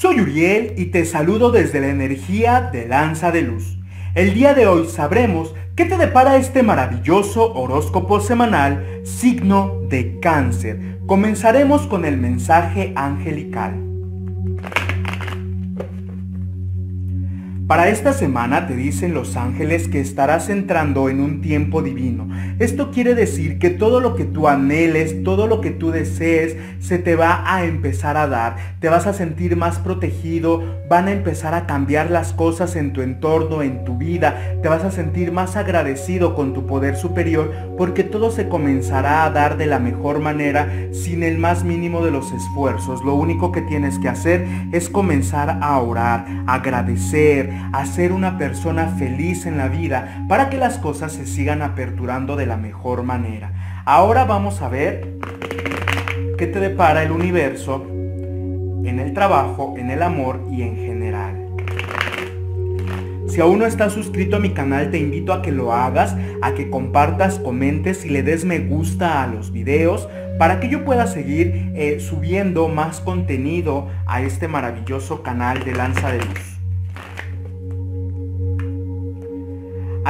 Soy Uriel y te saludo desde la energía de Lanza de Luz. El día de hoy sabremos qué te depara este maravilloso horóscopo semanal signo de cáncer. Comenzaremos con el mensaje angelical. Para esta semana te dicen los ángeles que estarás entrando en un tiempo divino. Esto quiere decir que todo lo que tú anheles, todo lo que tú desees, se te va a empezar a dar. Te vas a sentir más protegido, van a empezar a cambiar las cosas en tu entorno, en tu vida. Te vas a sentir más agradecido con tu poder superior porque todo se comenzará a dar de la mejor manera sin el más mínimo de los esfuerzos. Lo único que tienes que hacer es comenzar a orar, agradecer, a ser una persona feliz en la vida para que las cosas se sigan aperturando de la mejor manera. Ahora vamos a ver qué te depara el universo en el trabajo, en el amor y en general. Si aún no estás suscrito a mi canal, te invito a que lo hagas, a que compartas, comentes y le des me gusta a los videos para que yo pueda seguir eh, subiendo más contenido a este maravilloso canal de Lanza de Luz.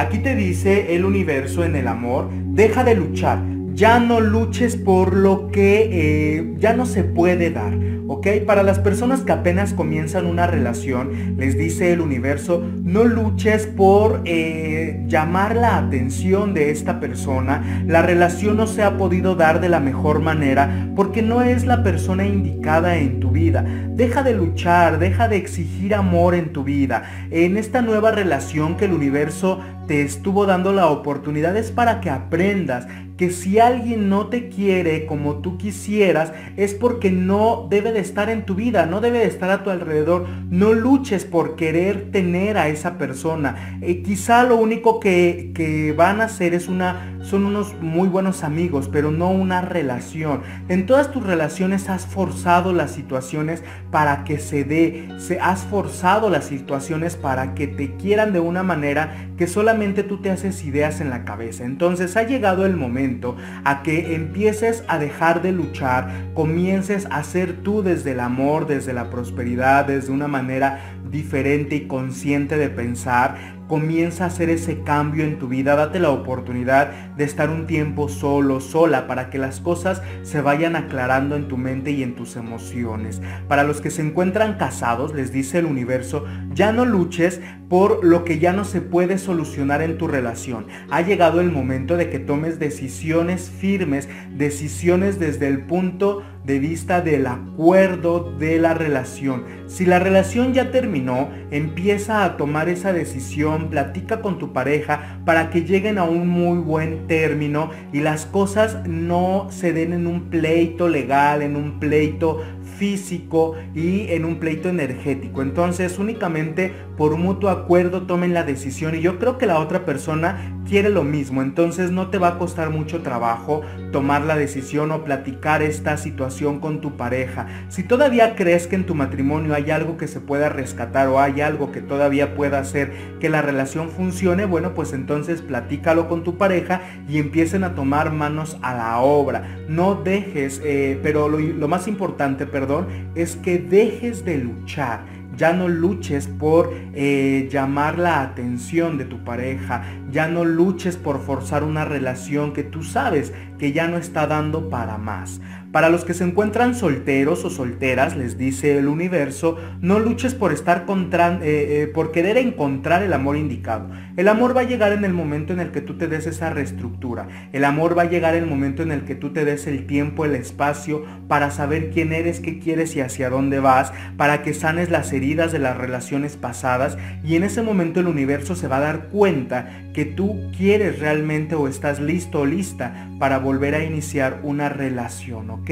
Aquí te dice el universo en el amor, deja de luchar, ya no luches por lo que eh, ya no se puede dar. ¿ok? Para las personas que apenas comienzan una relación, les dice el universo, no luches por eh, llamar la atención de esta persona. La relación no se ha podido dar de la mejor manera porque no es la persona indicada en tu vida. Deja de luchar, deja de exigir amor en tu vida. En esta nueva relación que el universo estuvo dando la oportunidad es para que aprendas que si alguien no te quiere como tú quisieras es porque no debe de estar en tu vida, no debe de estar a tu alrededor. No luches por querer tener a esa persona. Eh, quizá lo único que, que van a hacer es una, son unos muy buenos amigos, pero no una relación. En todas tus relaciones has forzado las situaciones para que se dé, se, has forzado las situaciones para que te quieran de una manera que solamente tú te haces ideas en la cabeza. Entonces ha llegado el momento a que empieces a dejar de luchar, comiences a ser tú desde el amor, desde la prosperidad, desde una manera diferente y consciente de pensar Comienza a hacer ese cambio en tu vida, date la oportunidad de estar un tiempo solo, sola, para que las cosas se vayan aclarando en tu mente y en tus emociones. Para los que se encuentran casados, les dice el universo, ya no luches por lo que ya no se puede solucionar en tu relación. Ha llegado el momento de que tomes decisiones firmes, decisiones desde el punto de vista del acuerdo de la relación. Si la relación ya terminó, empieza a tomar esa decisión, platica con tu pareja para que lleguen a un muy buen término y las cosas no se den en un pleito legal, en un pleito físico y en un pleito energético. Entonces únicamente por mutuo acuerdo tomen la decisión y yo creo que la otra persona quiere lo mismo. Entonces no te va a costar mucho trabajo tomar la decisión o platicar esta situación con tu pareja. Si todavía crees que en tu matrimonio hay algo que se pueda rescatar o hay algo que todavía pueda hacer que la relación funcione, bueno pues entonces platícalo con tu pareja y empiecen a tomar manos a la obra. No dejes, eh, pero lo más importante, perdón, es que dejes de luchar. Ya no luches por eh, llamar la atención de tu pareja. Ya no luches por forzar una relación que tú sabes que ya no está dando para más. Para los que se encuentran solteros o solteras, les dice el universo, no luches por estar eh, eh, por querer encontrar el amor indicado. El amor va a llegar en el momento en el que tú te des esa reestructura. El amor va a llegar en el momento en el que tú te des el tiempo, el espacio para saber quién eres, qué quieres y hacia dónde vas, para que sanes las heridas de las relaciones pasadas y en ese momento el universo se va a dar cuenta que tú quieres realmente o estás listo o lista para volver a iniciar una relación. ¿ok?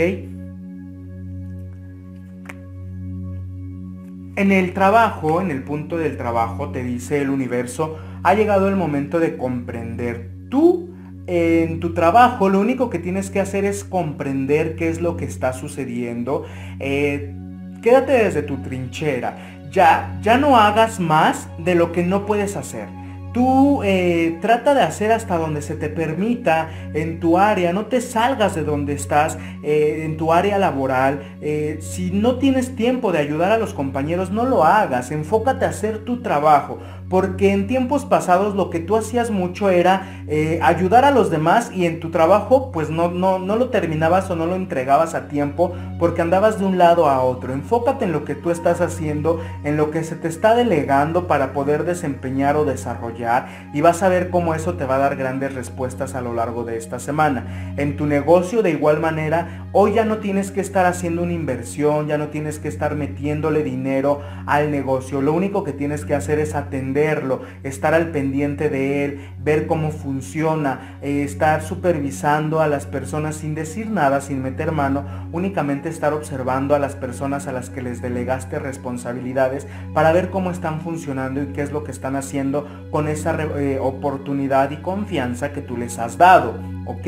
En el trabajo, en el punto del trabajo, te dice el universo, ha llegado el momento de comprender. Tú, en tu trabajo, lo único que tienes que hacer es comprender qué es lo que está sucediendo. Eh, quédate desde tu trinchera. Ya, ya no hagas más de lo que no puedes hacer. Tú eh, trata de hacer hasta donde se te permita en tu área, no te salgas de donde estás, eh, en tu área laboral. Eh, si no tienes tiempo de ayudar a los compañeros, no lo hagas, enfócate a hacer tu trabajo porque en tiempos pasados lo que tú hacías mucho era eh, ayudar a los demás y en tu trabajo pues no, no, no lo terminabas o no lo entregabas a tiempo porque andabas de un lado a otro. Enfócate en lo que tú estás haciendo, en lo que se te está delegando para poder desempeñar o desarrollar y vas a ver cómo eso te va a dar grandes respuestas a lo largo de esta semana. En tu negocio de igual manera, hoy ya no tienes que estar haciendo una inversión, ya no tienes que estar metiéndole dinero al negocio. Lo único que tienes que hacer es atender estar al pendiente de él, ver cómo funciona, eh, estar supervisando a las personas sin decir nada, sin meter mano, únicamente estar observando a las personas a las que les delegaste responsabilidades para ver cómo están funcionando y qué es lo que están haciendo con esa eh, oportunidad y confianza que tú les has dado. ¿ok?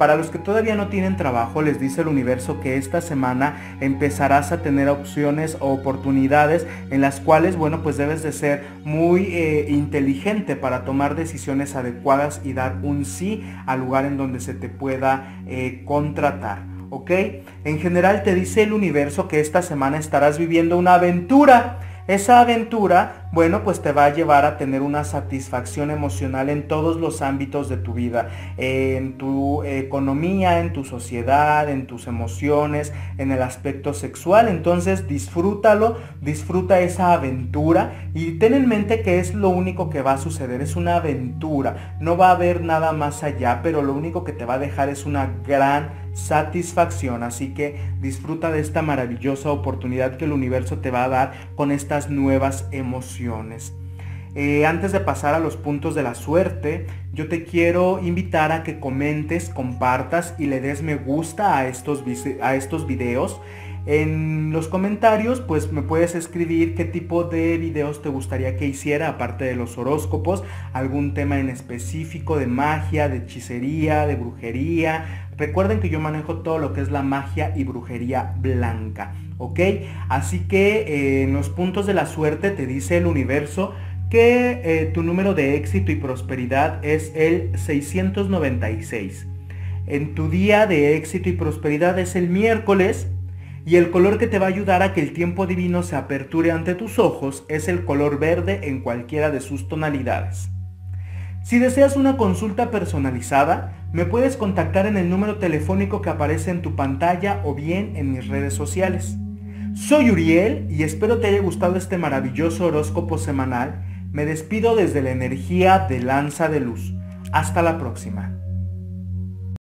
Para los que todavía no tienen trabajo, les dice el universo que esta semana empezarás a tener opciones o oportunidades en las cuales, bueno, pues debes de ser muy eh, inteligente para tomar decisiones adecuadas y dar un sí al lugar en donde se te pueda eh, contratar. ¿Ok? En general te dice el universo que esta semana estarás viviendo una aventura esa aventura, bueno, pues te va a llevar a tener una satisfacción emocional en todos los ámbitos de tu vida, en tu economía, en tu sociedad, en tus emociones, en el aspecto sexual. Entonces disfrútalo, disfruta esa aventura y ten en mente que es lo único que va a suceder, es una aventura. No va a haber nada más allá, pero lo único que te va a dejar es una gran satisfacción. Así que disfruta de esta maravillosa oportunidad que el universo te va a dar con estas nuevas emociones. Eh, antes de pasar a los puntos de la suerte, yo te quiero invitar a que comentes, compartas y le des me gusta a estos, a estos videos. En los comentarios pues me puedes escribir qué tipo de videos te gustaría que hiciera aparte de los horóscopos, algún tema en específico de magia, de hechicería, de brujería. Recuerden que yo manejo todo lo que es la magia y brujería blanca, ¿ok? Así que eh, en los puntos de la suerte te dice el universo que eh, tu número de éxito y prosperidad es el 696. En tu día de éxito y prosperidad es el miércoles y el color que te va a ayudar a que el tiempo divino se aperture ante tus ojos es el color verde en cualquiera de sus tonalidades. Si deseas una consulta personalizada, me puedes contactar en el número telefónico que aparece en tu pantalla o bien en mis redes sociales. Soy Uriel y espero te haya gustado este maravilloso horóscopo semanal. Me despido desde la energía de Lanza de Luz. Hasta la próxima.